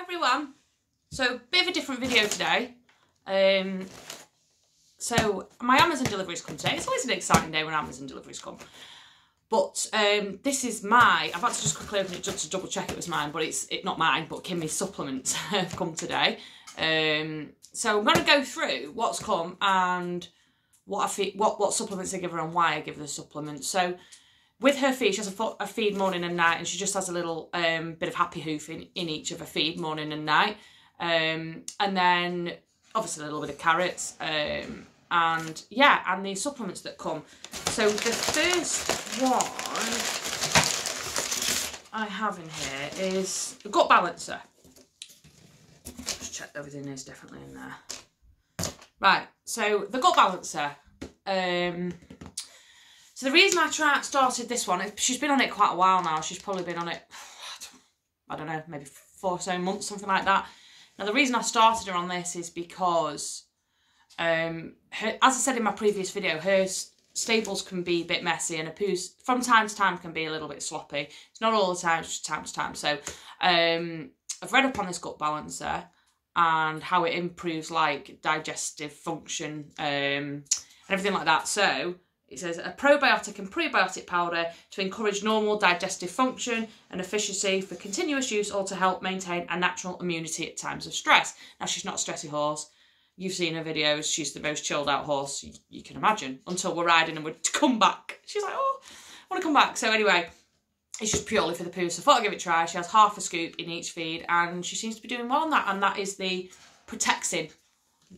Everyone. So, bit of a different video today. Um, so, my Amazon deliveries come today. It's always an exciting day when Amazon deliveries come. But um, this is my, I've had to just quickly open it just to double check it was mine, but it's it not mine, but Kimmy's supplements have come today. Um, so I'm going to go through what's come and what I feed, what, what supplements I give her and why I give the supplements. So with her feed, she has a, a feed morning and night, and she just has a little um, bit of happy hoof in, in each of her feed morning and night. Um, and then obviously a little bit of carrots. Um, and yeah, and the supplements that come. So the first one I have in here is the gut balancer. Just check everything is definitely in there. Right, so the gut balancer. Um, so the reason I tried started this one, she's been on it quite a while now. She's probably been on it, I don't know, maybe four or so months, something like that. Now the reason I started her on this is because, um, her, as I said in my previous video, her stables can be a bit messy and her poos from time to time can be a little bit sloppy. It's not all the time, just time to time. So um, I've read up on this gut balancer and how it improves like digestive function um, and everything like that. So it says a probiotic and prebiotic powder to encourage normal digestive function and efficiency for continuous use or to help maintain a natural immunity at times of stress. Now, she's not a stressy horse. You've seen her videos. She's the most chilled out horse you, can imagine until we're riding and we're to come back. She's like, oh, I want to come back. So anyway, it's just purely for the poo. So I thought I'd give it a try. She has half a scoop in each feed and she seems to be doing well on that. And that is the Protexin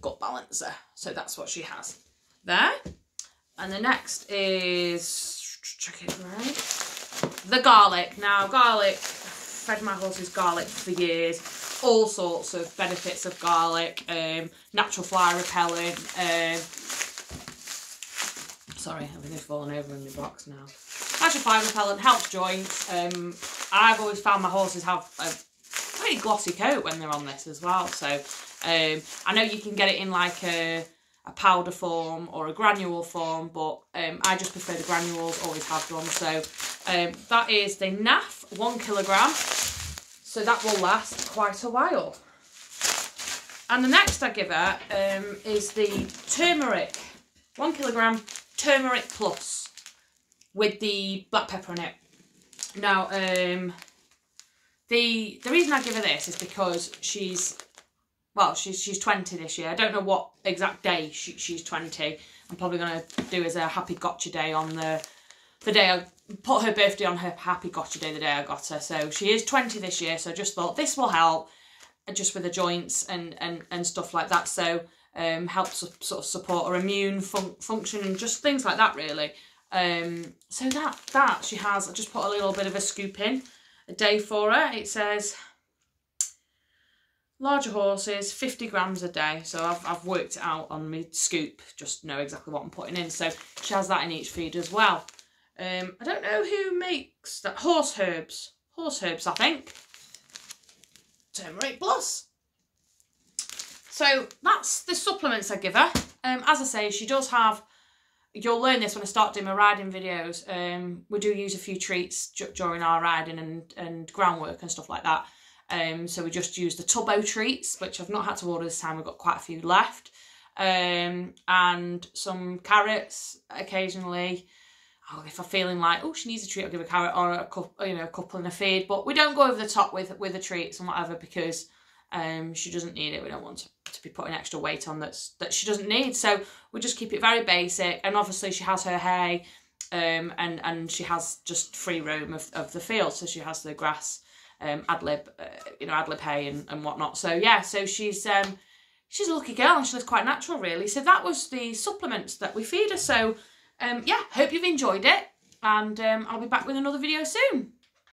gut balancer. So that's what she has there. And the next is, check it right, the garlic. Now, garlic, fed my horses garlic for years. All sorts of benefits of garlic, um, natural fly repellent. Um, sorry, everything's falling over in the box now. Natural fly repellent helps joints. Um, I've always found my horses have a pretty glossy coat when they're on this as well. So um, I know you can get it in like a a powder form or a granule form, but um, I just prefer the granules, always have done. So um, that is the NAF, one kilogram. So that will last quite a while. And the next I give her um, is the turmeric, one kilogram turmeric plus with the black pepper in it. Now, um, the the reason I give her this is because she's well, she's she's 20 this year. I don't know what exact day she, she's 20. I'm probably going to do as a happy gotcha day on the the day I put her birthday on her happy gotcha day the day I got her. So she is 20 this year. So I just thought this will help uh, just with the joints and, and, and stuff like that. So um, helps sort of support her immune fun function and just things like that really. Um, so that, that she has, I just put a little bit of a scoop in a day for her. It says larger horses 50 grams a day. So I've, I've worked it out on my scoop just know exactly what I'm putting in. So she has that in each feed as well. Um, I don't know who makes that. Horse herbs. Horse herbs I think. Turmeric plus. So that's the supplements I give her. Um, as I say she does have you'll learn this when I start doing my riding videos. Um, we do use a few treats during our riding and, and groundwork and stuff like that um, so we just used the Tubbo treats, which I've not had to order this time. We've got quite a few left. Um, and some carrots occasionally. Oh, if I'm feeling like, oh, she needs a treat, I'll give a carrot or a couple, you know, a couple in a feed. But we don't go over the top with with the treats and whatever because um, she doesn't need it. We don't want to, to be putting extra weight on that's that she doesn't need. So we just keep it very basic. And obviously she has her hay um, and and she has just free roam of, of the field. So she has the grass um, ad lib, uh, you know, ad lib hay and, and whatnot. So yeah, so she's um, she's a lucky girl and she lives quite natural really. So that was the supplements that we feed her. So um, yeah, hope you've enjoyed it and um, I'll be back with another video soon.